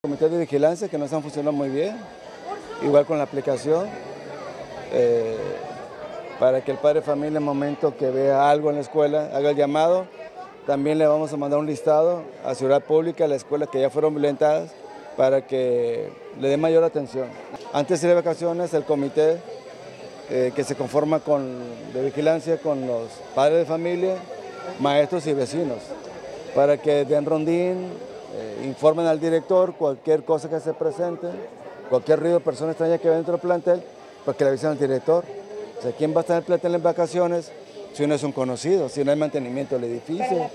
Comité de vigilancia que nos han funcionado muy bien, igual con la aplicación, eh, para que el padre de familia en el momento que vea algo en la escuela haga el llamado. También le vamos a mandar un listado a Ciudad Pública, a la escuela que ya fueron violentadas, para que le dé mayor atención. Antes de vacaciones, el comité eh, que se conforma con, de vigilancia con los padres de familia, maestros y vecinos, para que den rondín, eh, informen al director cualquier cosa que se presente, cualquier ruido de persona extraña que venga dentro del plantel, pues que le avisen al director. O sea, ¿quién va a estar en el plantel en vacaciones si no es un conocido, si no hay mantenimiento del edificio?